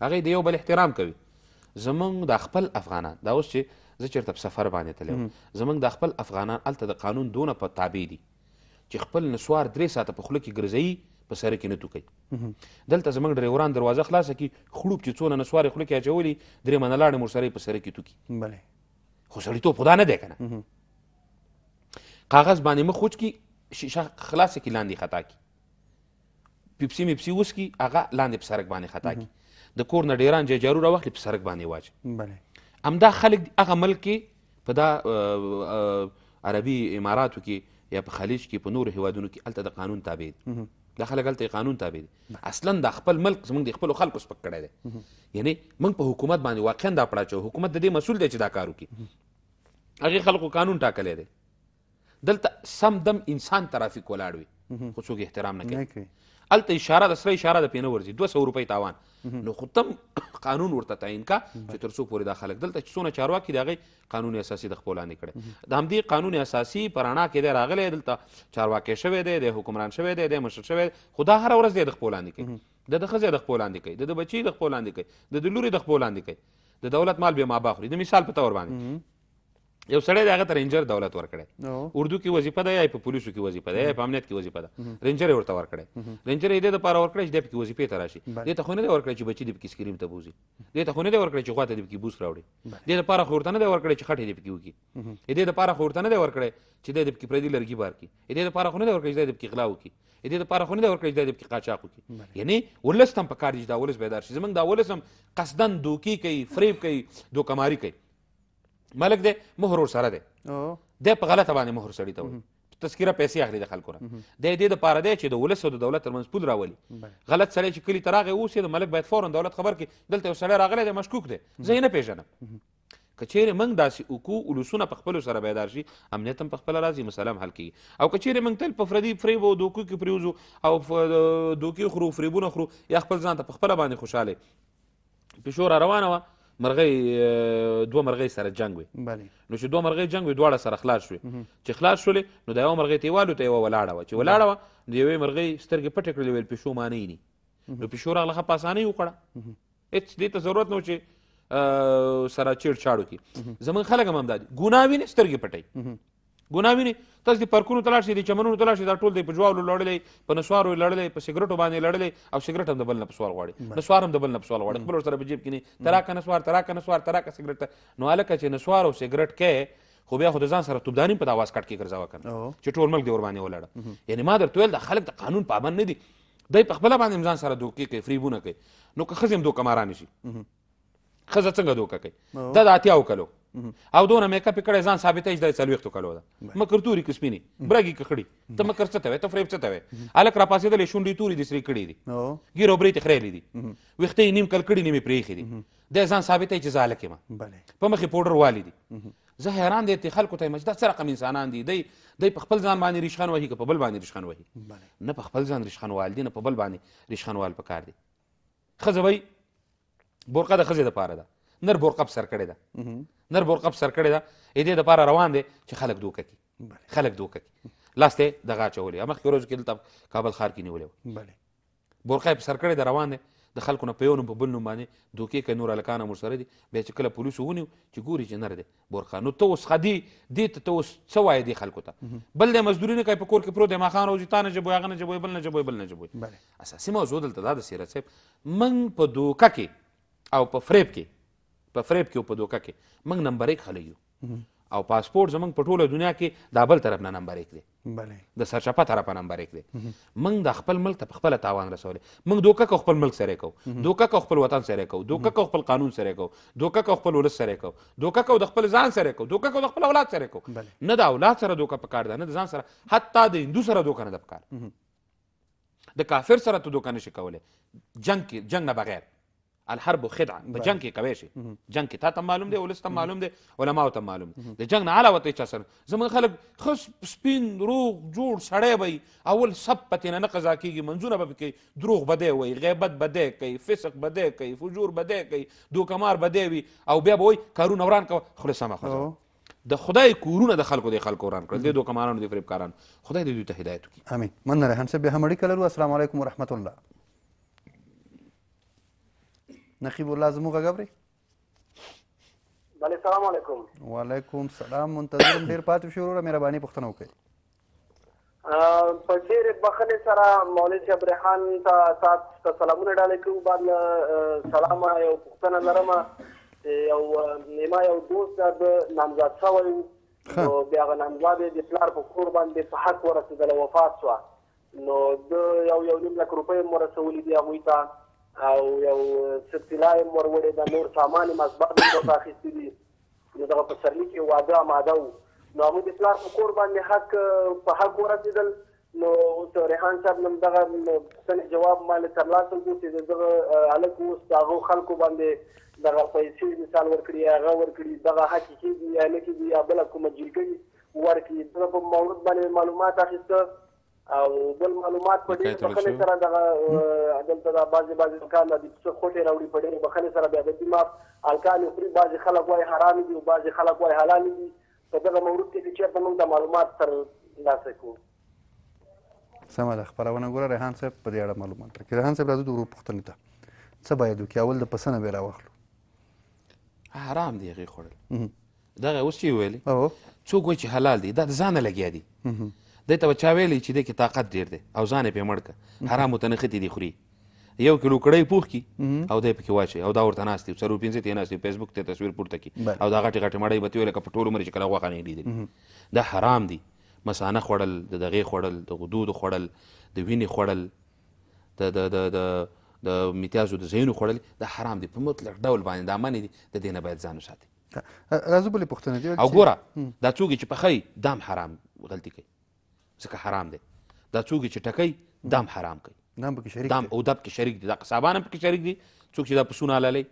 هغه د یو بل احترام کوي زمونږ د خپل افغانان دا اوس چې زه چېرته په سفر باندې تللی زمونږ د خپل افغانان هلته د قانون دونه په تابع دي چې خپل نسوار درې ساعته په خوله کې ګرځوي په سره کې نه توکي دلته زمونږ ډریوران دروازه خلاصه کی خړوب چې څونه نسوارې خوله کې اچولي درې منه لاړې مور سره په سره کې توکي بله خو سړیتوب خدا نه دی که نه کاغذ باندې مخ وچ کی شیشه خلاصه کی لاندې خطا کی پیپسی میپسی وسکی هغه لاندې په سرک باندې خطا کی د کور نه ډیران ججارو راوخلی په سرک باندې واچ بله همدا خلک هغه ملک کې په دا عربي اماراتو کې یا په خلیج کې په نورو هیوادونو کې هلته د قانون تابع دي دا خلک هلته قانون تابع دي اصلا دا خپل ملک زمونږ د خپلو خلکو سپک کړی دی یعنی موږ په حکومت باندې واقعا دا پړه چو حکومت د دې مسول دی چې دا کار وکړي هغې خلکو قانون ټاکلی دی دلته سم دم انسان ترافیک ولاړ وي خو څوک احترام نه کوي الته اشاره د سره اشاره د پینه ورځي 200 روپۍ تاوان نو خو تم قانون ورته تعین کا چې تر څو پورې دا خلک دلته چې څونه چارواکي دغه قانون اساسي د خپل لاندې کړي د همدې قانون اساسي پرانا کې دی راغلی دلته چارواکي شوی دی د حکمران شوی دی د مشر شوی خدا هر ورځ دی د خپل لاندې کوي د د خزه د خپل لاندې کوي د بچي د خپل لاندې کوي د لوري د خپل لاندې کوي د دولت مال به ما باخوري د مثال په تور باندې یو سړی دی هغه ته رینجر دولت ورکړی اردو کې وظیفه ده یا په پولیسو کې وظیفه ده یا په امنیت کې وظیفه ده رینجر یې ورته ورکړی رینجر یې دې دپاره ورکړی چې دی پکې وظیفې ته راشي دې ته خو نه دی ورکړی چې بچي دې پکې سکریم ته بوځي دې ته خو نه دی ورکړی چې خوا ته دې پکې بوس راوړي دې دپاره خو ورته نه دی ورکړی چې خټې دې پکې وکړي دې دپاره خو ورته نه دی ورکړی چې دی دې پکې پردي لرګي بار کړي دې دپاره خو نه دی ورکړی چې دی دې پکې غلا وکړي دې لپاره خو نه دی ورکړی چې دا دې پکې قاچاق وکړي یعنی ولس ته هم پکار دي چې دا ولس بیدار شي زموږ دا ولس هم قصدن دوکي کوي فریب کوي دوکماري کوي ملک دی مهر ورسره دی دی په غلطه باندې مهر سړي ته وایي تذکره پیسې اخلي د خلکو نه د دې لپاره دی چې د ولس او د دولت ترمنځ پول راولي غلط سړی چې کلي ته راغی اوس یې د ملک باید فورا دولت خبر کړي دلته یو سړی راغلی دی مشکوک دی زه یې نه پېژنم که چیرې موږ داسې وکړو ولسونه په خپلو سره بیدار شي امنیت هم په خپله راځي مسله هم حل کېږي او که چیرې موږ تل په فردي فریب او دوکو کې پریوځو او دوکې خورو فریبونه خورو یا خپل ځان ته په خپله باندې خوشحاله پیشو را روانه وه مرغۍ دوه مرغۍ سره جنګ وي نو چې دوه مرغۍ جنګ وي دواړه سره خلاص شوې چې خلاص شولې نو د یوه مرغۍ ته یې والوته یوه ولاړه وه چې ولاړه وه د یوې مرغۍ سترګې پټې کړلې ویل پیشو ما نه ییني نو پیشو راغله ښه په اسانۍ وخوړه هېڅ دې ته ضرورت نه و چې سره چیړ چاړ وکړي زمونږ خلک هم همدا دي ګناه وینې سترګې پټوي ګناه ویني تاسو د پارکونو تلاش دي چمنونو تلاش دا ټول دی په جوالو لړلې په نسوارو لړلې په سیګریټو باندې لړلې او سیګریټ هم د بل نه په سوال غواړي نسوار هم د بل نه په سوال غواړي خپل سره په جیب کې نه تراکه نسوار تراکه نسوار تراکه سیګریټ نو الکه چې نسوار او سیګریټ کې خو بیا خو د ځان سره توبدانیم په داواز کټ کې ګرځاوه کنه چې ټول ملک دی ور باندې ولاړ یعنی ما درته ویل د خلک د قانون پابند نه دي دای په خپل باندې ځان سره دوکې کوي فریبونه کوي نو که خزم دوکماران شي ښځه څنګه دوکه کوي دا د اتیاو کلو او دونه میک اپ کړی ځان ثابتوي چې دا څلوېښتو کلو ده مکر توري که سپینې برګې که خړي ته مکر څه ته وایې ته فریب څه ته وایې هلک راپاڅېدلی شونډې تورې دي سرې کړې دي ږیره او برې ترې خریلې دي ویښته یې نیم کل کړي نیم یې پرې ایښي دي دی ځان ثابتوي چې زه هلک یم په مخ یې پوډر والي دي زه حیران دی ته خلکو ته یم چې دا څه رقم انسانان دي دی دی په خپل ځان باندې ریشخن وهي که په بل باندې ریشخن وهي نه په خپل ځان ریشخنوال دي نه په بل باندې ریشخنوال پکار دي ښځه وایي برقه د ښځې دپاره ده نر برقه په سر کړې ده نر برقه په سر کړې ده ای دې دپاره روان دی چې خلک دوکه کړي خلک دوکه کړي لاس ته یې دغه اچولی مخکې ورځو کې دلته کابل ښار کې نیولی و برقه یې په سر کړې ده روان دی د خلکو نه په یو نوم په بل نوم باندې دوکې کوي نور هلکان هم ورسره دي بیا چې کله پولیسو ونیو چې ګوري چې نر دی بورقه نو ته اوس خدي دې ته ته اوس څه وایې دې خلکو ته بل دی مزدوري نه کوي په کور کې پروت دی ماښام راوځي تا نه جبوي هغه نه جبوي بل نه جبوي بل نه جبوي اساسي موضوع دلته دا ده سیرت صاحب موږ په دوکه کې او په فریب کې په فریب کې او په دوکه کې موږ نمبر یک خلک یو او پاسپورټ زموږ په ټوله دنیا کې دا بل طرف نه نمبر یک دی بله د سرچپه طرفه نمبر یک دی موږ د خپل ملک ته په خپله تاوان رسولی موږ دوکه کو خپل ملک سره کو دوکه کو خپل وطن سره کو دوکه کو خپل قانون سره کو دوکه کو خپل ولس سره کو دوکه کو د خپل ځان سره کو دوکه کو د خپل اولاد سره کو نه د اولاد سره دوکه پکار ده نه د ځان سره حتی د هندو سره دوکه نه ده پکار د کافر سره ته دوکه نشي کولی جنګ کې جنګ نه بغیر الحرب خدعه په جنګ کې کوي شي جنګ کې تا ته معلوم دی ولست معلوم دی علما ته معلوم دی د جنگ نه علاوه ته چا سره زمون خلک خص سپین روغ جوړ سړی وي اول سب پته نه قضا کیږي منځونه به کې دروغ بده وي غیبت بده کوي فسق بده کوي فجور بده کوي دوکمار بده وي او بیا به وي کارونه وران کو خلاص ما خو د خدای کورونه د خلکو د خلکو وران کړل د دوکمارانو د فریبکاران خدای دې دوی ته هدایت وکړي امين من رحان صاحب به هم اړیکه لرو السلام علیکم ورحمت الله نقیب الله زموږ غږ اوري بله سلام علیکم وعلیکم سلام منتظرم ډیر پاتې شو وروره مهرباني پوښتنه وکړئ په ډېر بخښنې سره مولوي صاحب ریحان ته تاسو ته سلامونه ډالۍ کوو بعد له سلامه یو پوښتنه لرم چې یو نیما یو دوست د نامزاد شوی نو بیا هغه نامزاد یې د پلار په کور باندې په حق ورسېدله وفات شوه نو د یو یو نیم لک روپۍ مو رسولې دي هغوی ته او یو څه طلا یې مور وړې ده نور سامان یې مزبر مې ورته اخیستي دي نو دغه په سرلی کې واده اماده وو نو هغوی د پلار په کور باندې حق په حق ورسېدل نو اوس ریحان صاحب نن دغه پوښتنې جواب ما له ترلاسه کړو چې د دغه هلک اوس د هغو خلکو باندې دغه پیسې مثال ورکړي هغه ورکړي دغه حق کېږي یا نه کېږي یا بله کومه جرګه وي ورکړي دغه په مورد باندې معلومات اخیسته او بل معلومات په ډېر بخښنې سره دغه دلته دا بعضې بعضې الکان د پسه خوټې راوړي په ډېرې بخښنې سره بیا د دماغ الکان یې خوري بعضې خلک وایي حرام دي او بعضې خلک وایي حلال دي په دغه مورد کې چې چېرته موږ د معلومات تر لاسه کړو سمه ده خپرونه ګوره ریحان صاحب په دې اړه معلومات راکړي ریحان صاحب راځو د ورور پوښتنې ته څه باید وکړي اول د پسه نه بیا راواخلو حرام دی هغې خوړل دغه اوس چې ویلې څوک وایي چې حلال دی دا د ځانه لګیا دي دی ته به چا ویلی چې دی کې طاقت ډېر دی او ځان یې پرې مړ کړه حرامو ته نښتې دي خوري یو کیلو کړی پوخ کی او دی پکې واچي او دا ورته ناست دی څلور پنځه ته ناست دی فیسبوک ته تصویر پورته کی او دا غټې غټې مړۍ به تیوله که په ټول عمر چې کله غوښه نه لیدلې دا حرام دي مسانه خوړل د دغې خوړل د غدود خوړل د وینې خوړل د د د د د میتیازو د ځایونو خوړل دا حرام دي په مطلق ډول باندې دا منې دي د دې نه باید ځان وساتي راځو بلې پوښتنه دي او ګوره دا څوک چې پخی دام حرام غلطي کوي ځکه حرام دی دا څوک چې ټکوي دام حرام کوي دام پکې شریک دام او دب کې شریک دي دا قصابان هم پکې شریک دي څوک چې دا پسونه حلالوي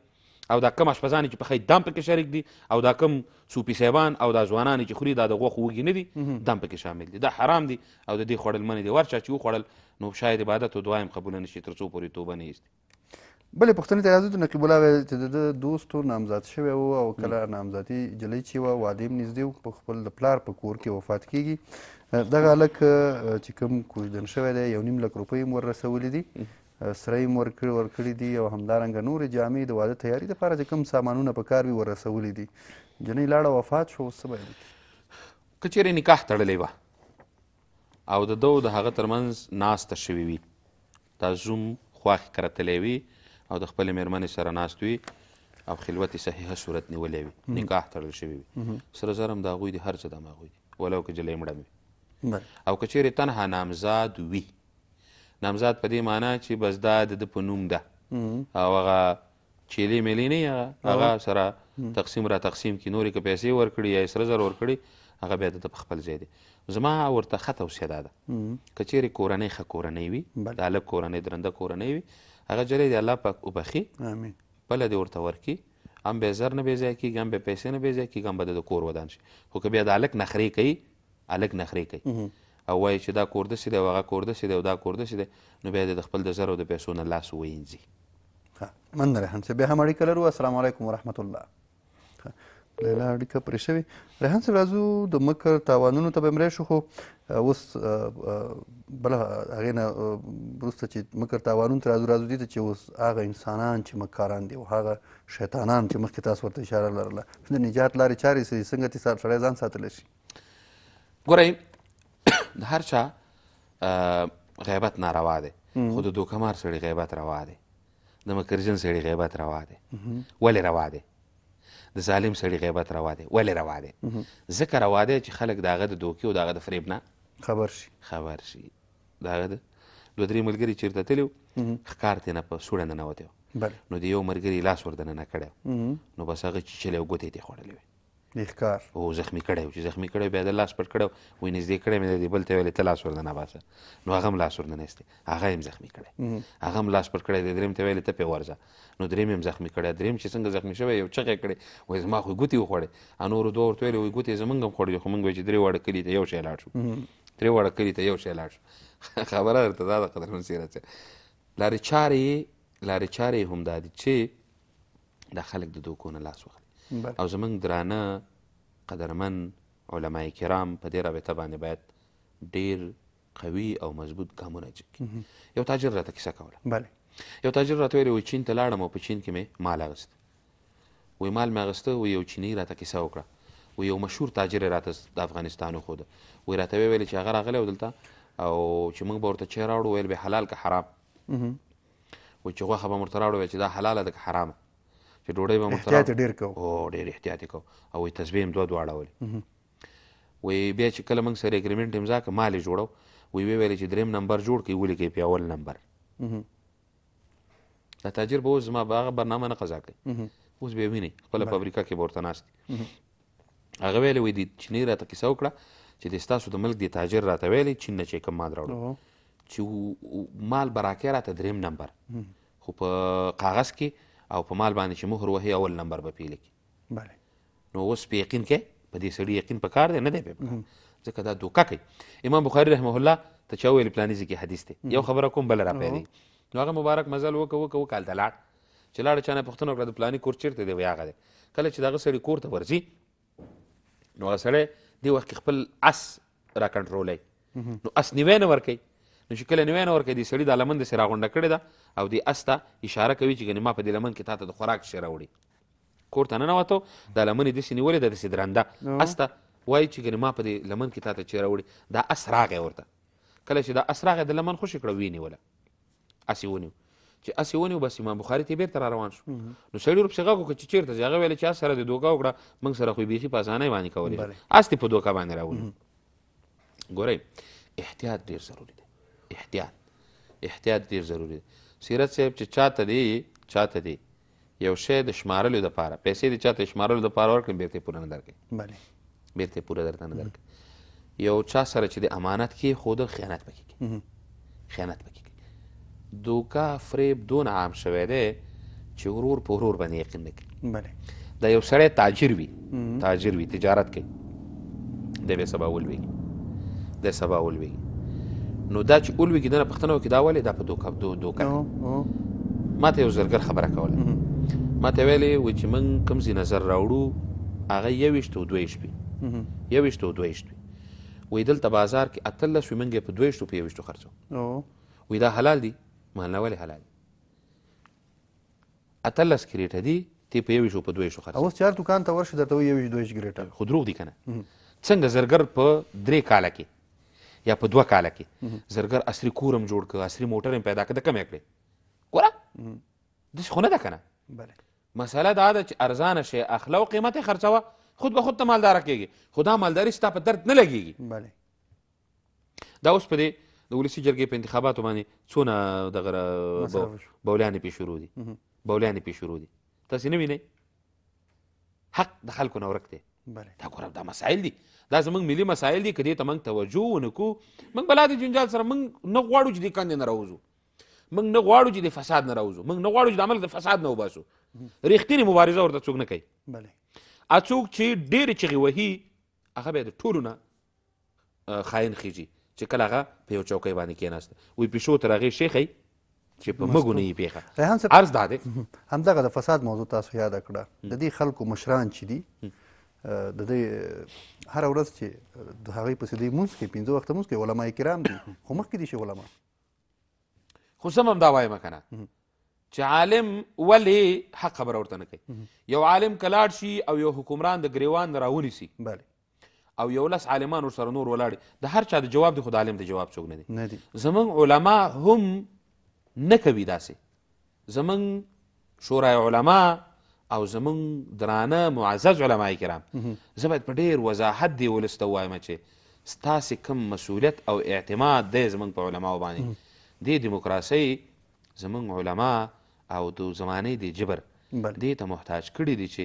او دا کم اشپزان چې پخې دام پکې شریک دي او دا کم صوفي صاحبان او دا ځوانان چې خوري دا د غوښو وږي نه دي دام پکې شامل دي دا حرام دي او د دې خوړل منې دي ورچا چې وخوړل نو شاید عبادت او دعا هم قبول نه شي تر څو پورې توبه نه ایستي بلې پوښتنې ته راځو د نقیب الله وایي چې د ده دوست نامزاد شوی و او کله نامزادي جلۍ چې وه واده هم نږدې و په خپل د پلار په کور کې وفات کیږي دغه هلک چې کوم کوژدن شوی دی یو نیم لک روپۍ هم ورسولې دي سره یې ورکړي ورکړي دي او همدارنګه نورې جامې د واده تیاری لپاره چې کوم سامانونه په کار وي ورسولي دي جنۍ لاړه وفات شو اوس څه باید که چیرې نکاح تړلی وه او د دو د هغه ترمنځ ناسته شوې وي دا زوم خواښې کرتلی وي او د خپلې مېرمنې سره ناست وي او خلوت صحیحه صورت نیولی وي نکاح تړل شوی وي سره زر هم د هغوی دي هر څه د همهغوی دي ولو که جلۍ مړه وي او که چیرې تنها نامزاد وي نامزاد په دې معنا چې بس دا د ده په نوم ده او هغه چیلې میلې نه هغه هغه سره تقسیم را تقسیم کی نورې که پیسې ورکړي یا سره زر ورکړي هغه بیا د په خپل ځای دی زما ورته ښه توصیه دا ده که چیرې کورنۍ ښه کورنۍ وي د هلک کورنۍ درنده کورنۍ وي هغه جلې دی الله پاک وبخي خپله دې ورته ورکړي هم به زر نه بې ځای کېږي هم به پیسې نه بې ځای کېږي هم به د کور ودان شي خو که بیا د هلک نخرې کوي هلک نخرې کوي او وایي چې دا کور داسې دی او هغه کور داسې دی او دا کور داسې دی نو بیا د خپل د زر او د پیسو نه لاس وینځي مننه ریحان صاحب بیا هم اړیکه لرو السلام علیکم ورحمت الله لیلا اړیکه پرې شوې ریحان صاحب راځو د مکر تاوانونو ته به هم راشو خو اوس بله هغې نه وروسته چې مکر تاوانونو ته راځو راځو دې ته چې اوس هغه انسانان چې مکاران دي او هغه شیطانان چې مخکې تاسو ورته اشاره لرله د نجات لارې چارې څه دي څنګه ترې سړی ځان ساتلی شي ګورئ د هر چا غیبت ناروا دی خو د دوکمار سړي غیبت روا دی د مکرجن سړي غیبت روا دی ولې روا دی د ظالم سړي غیبت روا دی ولې روا دی ځکه روا دی چې خلک د هغه د دوکې او د هغه د فریب نه خبر شي خبر شي د هغه د دوه درې ملګري چېرته تللي وو ښکار ترې نه په سوړه ننوتی و نو د یو ملګري لاس ور دننه کړی نو بس هغه چیچلی او ګوتې یې ترې خوړلې وې د ښکار او زخمی کړی چې زخمی کړی بیا د لاس پټ کړی وای نږدې کړی مې دی بل ته ویلې ته لاس ورننه باسه نو هغه هم لاس ورننه ایستی هغه یې هم زخمی کړی هغه هم لاس پټ کړی دی دریم ته ویلې ته پې ورځه نو دریم یې هم زخمی کړی دریم چې څنګه زخمی شوی یو چغې کړې وایي زما خو ګوتې وخوړې نورو دوه ورته ویلې وایي ګوتې زمونږ هم خوړلې خو مونږ وایي چې درې واړه کلي ته یو شی لاړ شو درې واړه کلي ته یو شی لاړ شو خبره درته دا ده قدرمن سیرت صاحب لارې چارې یې لارې چارې یې همدا دي چې دا خلک د دوکو نه لاس واخلي او زمونږ درانه قدرمن علما کرام په دې رابطه باندې باید ډیر قوي او مضبوط ګامونه اچوي یو تاجر راته کیسه کوله بله یو تاجر راته ویلي و چین ته لاړم او په چین کې مې مال اخیست وی مال می اغسته وی یو چینی راته کیسه وکړه وی یو مشهور تاجر یې راته د افغانستان وښوده وی راته ویې ویل چې هغه راغلی و دلته او چې موږ به ورته چای راوړو ویل به یې حلال که حرام وی چې غوښه به مې ورته راوړو ویل چې دا حلاله ده که حرامه چې ډوډۍ به مې ورته احتیاط یې ډېر کوو او ډېر احتیاط یې کوو او وی تسبیح هم دوه دوه اړولې وی بیا چې کله موږ سره اګریمنټ امضا کړ مال یې جوړو وی ویې ویل چې دریم نمبر جوړ کړئ ولیکئ پې اول نمبر دا تاجر به اوس زما به هغه برنامه نه قضا کوي اوس به یې وینئ خپله په امریکا کې به ورته ناست دي هغه ویلی وایي دې چیني راته کیسه وکړه چې د ستاسو د ملک د تاجر راته ویلی چین نه چې کوم مال راوړو چې مال به راکې راته دریم نمبر خو په کاغذ کې او په مال باندې چې مهر وهي اول نمبر به پې لیکي بله نو اوس په یقین کې په دې سړي یقین په کار دی نه دی په کار ځکه دا دوکه کوي امام بخاری رحمه الله ته چا ویل پلاني ځکه حدیث دی یو خبره کوم بل را پیدا نو هغه مبارک مزل وکه وکه وکال ته لاړ چې لاړ چانه پښتنه کړه د پلاني کور چیرته دی وی هغه دی کله چې دغه سړي کور ته ورځي نو هغه سړی دی وخت خپل اس را کنټرولای نو اس نیوی نه ورکي نو چې کله نیوی نه ورکي دی سړي د لمن د سره غونډه کړې ده او دی اس ته اشاره کوي چې ګنې ما په دې لمن کې تاته د خوراک شی راوړي کور ته ننوت او دا لمن یې داسې نیولې ده داسې درنده اس ته وایي چې ګنې ما په دې لمن کې تا ته چیرې راوړي دا اس راغی ورته کله چې دا اس راغی د لمن خوشې کړه ویې نیوله اس یې ونیو چې اس یې ونیو بس امام بخاري ته یې بېرته را روان شو نو سړي ورپسې غږ وکړه چې چېرته ځې هغه ویل چې اس سره دې دوکه وکړه موږ سره خو یې بیخي په اسانۍ باندې کولی شو اس دې په دوکه باندې راونیو ګورئ احتیاط ډیر ضروری دی احتیاط احتیاط ډیر ضروری دی سیرت صاحب چې چاته دی چاته دی یو شی د شمارلو لپاره پیسې د چاته شمارلو لپاره ورکړي بیرته پوره نه درکړي بله بیرته پوره درته نه درکړي یو چا سره چې د امانت کې خود خیانت پکې خیانت پکې کوي دوکه فریب دون عام شوی دی چې ورور په ورور باندې یقین نه کوي بله دا یو سړی تاجر وي تاجر وي تجارت کوي دی به سبا ولوېږي دی سبا ولوېږي نو دا چې ولوېږي دنه پښتنه وکړي دا ولې دا په دوکه دوکه ما ته یو زرګر خبره کوله ما ته ویلې و چې موږ کوم ځای نظر راوړو هغه یوویشت او دویشت وي یوویشت او دویشت وي وی دلته بازار کې اتلس وی منګه په دویشتو په یوشتو خرڅو وی دا حلال دی مالنا ولی حلال دی اتلس کریټه دی تی په یوشو په دویشو خرڅو اوس چار دکان ته ورشه درته وی یوش دویش کریټه خو دروغ دی کنه څنګه زرګر په درې کال کې یا په دوه کال کې زرګر عصري کورم جوړ ک عصري موټر هم پیدا کړ د کم کړې ګوره د خونه ده کنه بله مساله دا ده چې ارزانه شی اخله او قیمت یې خرڅوه خود به خود ته مالداره کېږي خو دا مالداري ستا په درد نه لګېږي دا اوس په دې د ولسي جرګې په انتخاباتو باندې څونه دغه بولیانې پې شروع دي بولیانې پې شروع دي تاسې نه وینئ حق د خلکو نه ورک دی دا ګوره دا مسایل دي دا زموږ ملي مسایل دي که دې ته موږ توجه ونه کړو موږ به لا د جنجال سره موږ نه غواړو چې دې کندې نه راوځو موږ نه غواړو چې د فساد نه راوځو موږ نه غواړو چې د عمل د فساد نه وباسو رښتینې مبارزه ورته څوک نه کوي بله اڅوک چې ډېرې چغې وهي هغه بیا د ټولو نه خاین خیږي چې کله هغه په یو چوکۍ باندې کېناسته وایي پیشو تر هغې شیخی چې په مګو نه یې پیښه عرض دا دی همدغه د فساد موضوع تاسو یاده کړه د دې خلکو مشران چې دي د دې هر ورځ چې د هغې پسې دوی مونځ کوي پنځه وخته مونځ کوي علما کرام دي خو مخکې دي شي علما خو زه هم دا وایم کنه چې عالم ولی حق خبره ورته نه کوي یو عالم کلاړ شي او یو حکمران د گریوان راونیسي بله او یو لس عالمان ورسره نور ولاړ د هر چا د جواب دی خو د عالم د جواب څوک نه دی زمونږ علما هم نه کوي داسې زموږ شورای علما او زموږ درانه معزز علما کرام زه باید په ډیر وضاحت دی ولس ته ووایم چې ستاسې کوم مسؤلیت او اعتماد دی زموږ په علماو باندې دې دیموکراسۍ زموږ علما او د زمانې د جبر دې ته محتاج کړي دي چې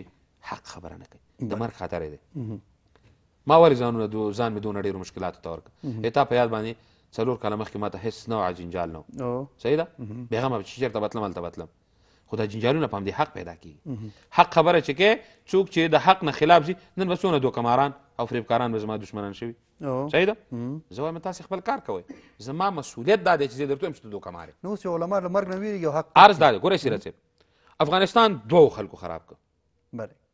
حق خبره نه کوي د مرګ خطر دی ما ولې ځانونه دو ځان مې دونه ډېرو مشکلاتو ته ورکړ ای تا په یاد باندې څلور کاله مخکې ماته هیڅ نوع جنجال نه و صحیح ده بیغمه چې چېرته به تلم هلته به تلم خو دا جنجالونه په همدې حق پیدا کېږي حق خبره چې کوې څوک چې د حق نه خلاف ځي نن به څونه دوکماران او فریبکاران به زما دشمنان شوي صحیح ده زه وایم تاسو خپل کار کوئ زما مسؤلیت دا دی چې زه درته وایم چې ته دوکمار یې نو چې علما له مرګ نه ویریږي حق عرض دا دی ګوره سیرت صاحب افغانستان دوو خلکو خراب کړ بله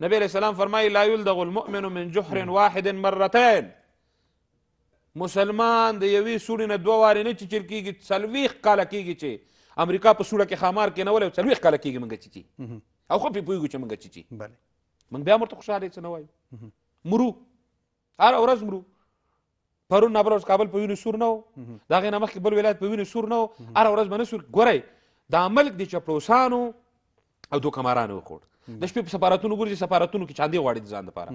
نبی علیه السلام فرمایي لا یلدغ المؤمن من جحر واحد مرتين مسلمان د یوې سوړې نه دوه وارې نه چیچل کېږي څلوېښت کاله کېږي چې امریکا په سوړه کې ښامار کېنولی او څلوېښت کاله کېږي موږ چیچي او ښه پرې پوهېږو چې موږ چیچي موږ بیا هم ورته خوشحاله څه نه وایو مرو هر ورځ مرو پرون نه بل ورځ کابل په وینو سور نه و دا غي نه مخکې بل ولایت په وینو سور نه و هر ورځ باندې سور ګورای دا ملک دی چپړوسانو او دوکمارانو وکړ د شپې په سفارتونو ګورځي سفارتونو کې چاندې غواړي ځان لپاره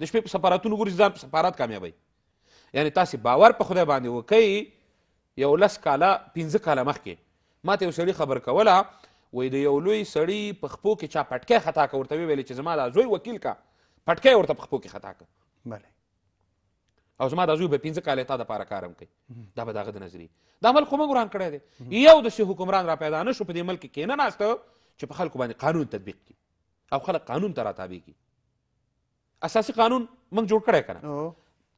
د شپې په سفارتونو ګورځي ځان په سفارت کامیابی یعنی تاسو باور په خدای باندې وکړئ یو لس کاله پنځه کاله مخکې ما ته یو سړي خبر کوله وایي د یو لوی سړي په خپو کې چا پټکی خطا که ورته ویې ویلې چې زما دا زوی وکیل کا پټکی یې ورته په خپو کې خطا که بله او زما دا زوی به پنځه کاله تا دپاره کارم کوي دا به د هغه د نظریې دا ملک خو موږ وران کړی دی یو داسې حکمران را پیدا نه شو په دې ملک کې کینه ناسته چې په خلکو باندې قانون تطبیق کړي او خلک قانون ته راتابع کړي اساسي قانون موږ جوړ کړی کنه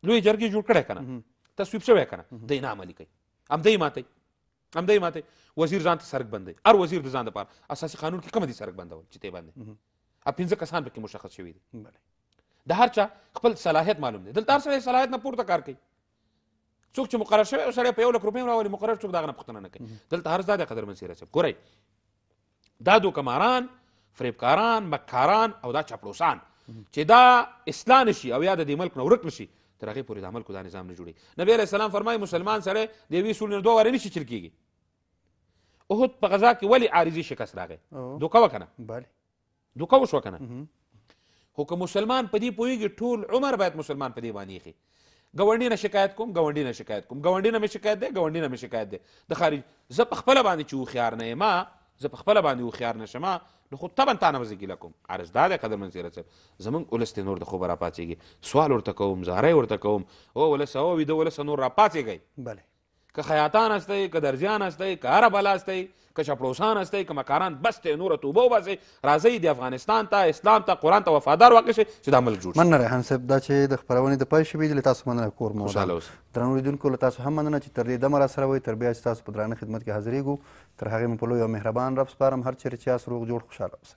لوی جرګې جوړ کړی کنه تصویب شوی کنه دی نه عملي کوي همدې ماته همدې ماته وزیر ځان ته سرک بندي هر وزیر د ځان لپاره اساسي قانون کې کوم دي سرک بندول چې ته باندې ا پنځه کسان پکې مشخص شوي دي د هر چا خپل صلاحیت معلوم دی دلته هر سړی صلاحیت نه پورته کار کوي څوک چې مقرر شوی او سړی په یو لک روپۍ هم راولي مقرر څوک د هغه نه پوښتنه نه کوي دلته هر ځای د قدرمن سیره صاحب ګورئ دا دوکماران فریبکاران مکاران او دا چپړوسان چې دا اصلاح نشي او یا د دې ملک نه ورک نشي تر هغې پورې د عمل کو دا نظام نه جوړي نبی علیه السلام فرمایي مسلمان سړی د یوې سولې نه دوه وارې نشي چل کېږي احد په غذا کې ولې عارضي شکست راغی دوکه وکړه دوکه وشو کنه خو که مسلمان په دې پوهیږي ټول عمر باید مسلمان په دې باندې یخي ګاونډي نه شکایت کوم ګاونډي نه شکایت کوم ګاونډي نه مې شکایت دی ګاونډي نه مې شکایت دی د خارج زه په خپل باندې چې هوښیار نه یم زه په خپل باندې هوښیار نه شم نو خو طبعا تا نه به زه ګیله کوم عرض دا دی قدرمن سیره صاحب زمونږ ولس ته نور د خوبه راپاڅېږي سوال ورته کوم زاری ورته کوم او ولس او ویده ولس نور راپاڅېږئ بله که خیاطان استئ که درزیان استئ که هره بلا استئ که چپړوسان استئ که مکاران بس ته نور توبه وباسئ راځئ د افغانستان ته اسلام ته قرآن ته وفادار واقع شئ چې دا ملک جوړ شي مننه ریحان صاحب دا چې د خپرونې د پای شېبې دي له تاسو مننه کور مو خوشحاله اوسئ درنو لیدونکو له تاسو هم مننه چې تر دې دمه راسره وئ تر بیا چې تاسو په درانه خدمت کې حاضرېږو تر هغې مو په لوی او مهربان رب سپارم هر چېرې چې یاست روغ جوړ خوشحاله اوسئ